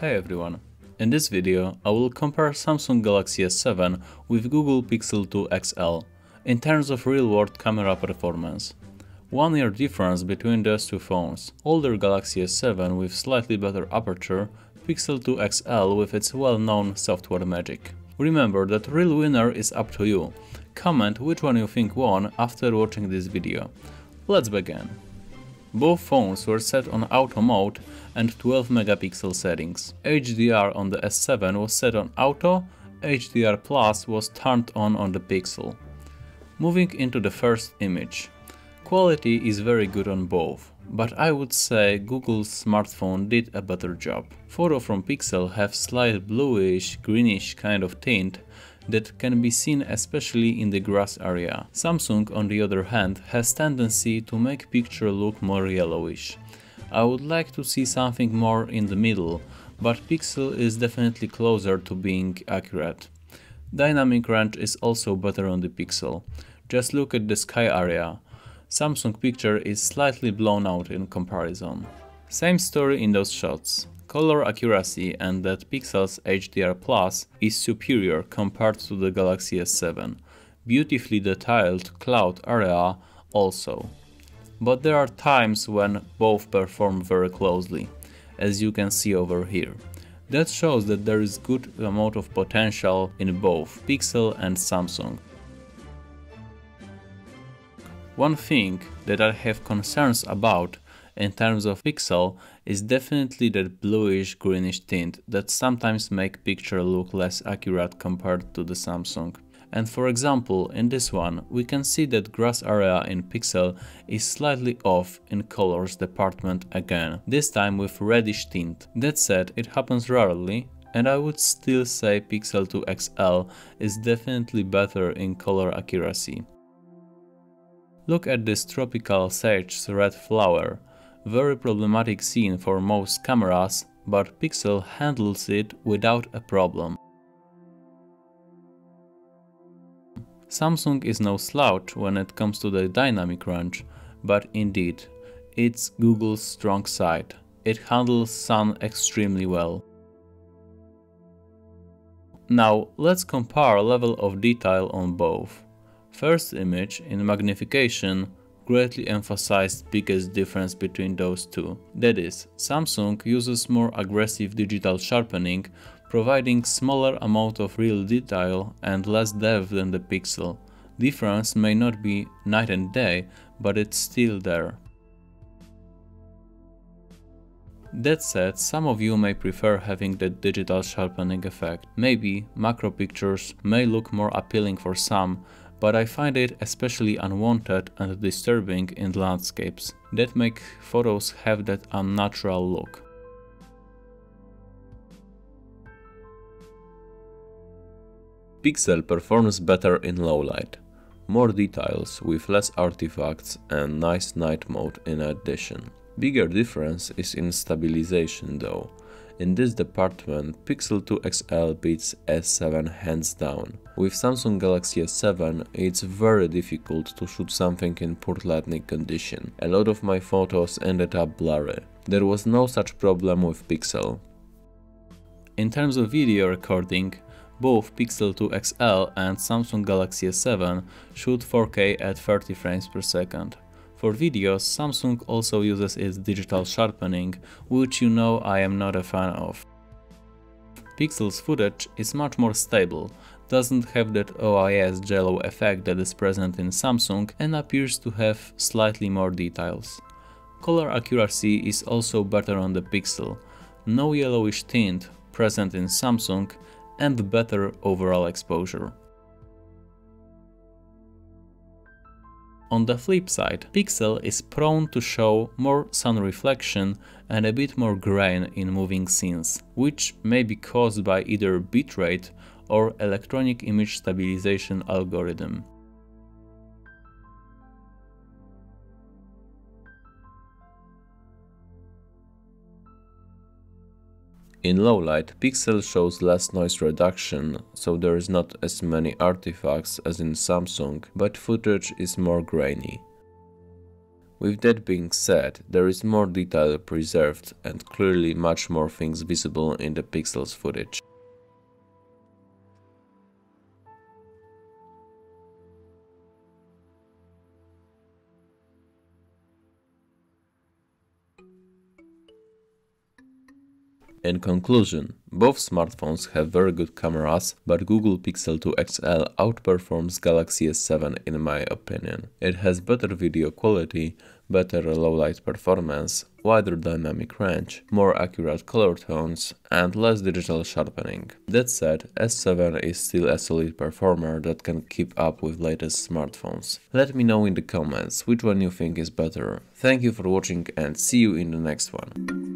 Hey everyone! In this video I will compare Samsung Galaxy S7 with Google Pixel 2 XL in terms of real-world camera performance. One year difference between those two phones, older Galaxy S7 with slightly better aperture, Pixel 2 XL with its well-known software magic. Remember that real winner is up to you, comment which one you think won after watching this video. Let's begin. Both phones were set on auto mode and 12 megapixel settings. HDR on the S7 was set on auto, HDR Plus was turned on on the Pixel. Moving into the first image. Quality is very good on both, but I would say Google's smartphone did a better job. Photo from Pixel have slight bluish, greenish kind of tint that can be seen especially in the grass area. Samsung on the other hand has tendency to make picture look more yellowish. I would like to see something more in the middle, but Pixel is definitely closer to being accurate. Dynamic range is also better on the Pixel. Just look at the sky area. Samsung picture is slightly blown out in comparison. Same story in those shots. Color accuracy and that Pixel's HDR Plus is superior compared to the Galaxy S7. Beautifully detailed cloud area also. But there are times when both perform very closely, as you can see over here. That shows that there is good amount of potential in both Pixel and Samsung. One thing that I have concerns about in terms of pixel is definitely that bluish greenish tint that sometimes make picture look less accurate compared to the Samsung. And for example, in this one, we can see that grass area in Pixel is slightly off in colors department again, this time with reddish tint. That said, it happens rarely, and I would still say Pixel 2 XL is definitely better in color accuracy. Look at this tropical sage's red flower. Very problematic scene for most cameras, but Pixel handles it without a problem. Samsung is no slouch when it comes to the dynamic range, but indeed, it's Google's strong side. It handles sun extremely well. Now let's compare level of detail on both. First image in magnification greatly emphasized biggest difference between those two. That is, Samsung uses more aggressive digital sharpening, providing smaller amount of real detail and less depth than the Pixel. Difference may not be night and day, but it's still there. That said, some of you may prefer having the digital sharpening effect. Maybe macro pictures may look more appealing for some, but I find it especially unwanted and disturbing in landscapes that make photos have that unnatural look. Pixel performs better in low light. More details with less artifacts and nice night mode in addition. Bigger difference is in stabilization though. In this department, Pixel 2 XL beats S7 hands down. With Samsung Galaxy S7, it's very difficult to shoot something in poor lighting condition. A lot of my photos ended up blurry. There was no such problem with Pixel. In terms of video recording, both Pixel 2 XL and Samsung Galaxy S7 shoot 4K at 30 frames per second. For videos, Samsung also uses its digital sharpening, which you know I am not a fan of. Pixel's footage is much more stable, doesn't have that OIS jello effect that is present in Samsung and appears to have slightly more details. Color accuracy is also better on the Pixel, no yellowish tint present in Samsung and better overall exposure. On the flip side, Pixel is prone to show more sun reflection and a bit more grain in moving scenes, which may be caused by either bitrate or electronic image stabilization algorithm. In low light, Pixel shows less noise reduction, so there is not as many artifacts as in Samsung, but footage is more grainy. With that being said, there is more detail preserved and clearly much more things visible in the pixels footage. In conclusion, both smartphones have very good cameras, but Google Pixel 2 XL outperforms Galaxy S7 in my opinion. It has better video quality, better low light performance, wider dynamic range, more accurate color tones, and less digital sharpening. That said, S7 is still a solid performer that can keep up with latest smartphones. Let me know in the comments which one you think is better. Thank you for watching and see you in the next one.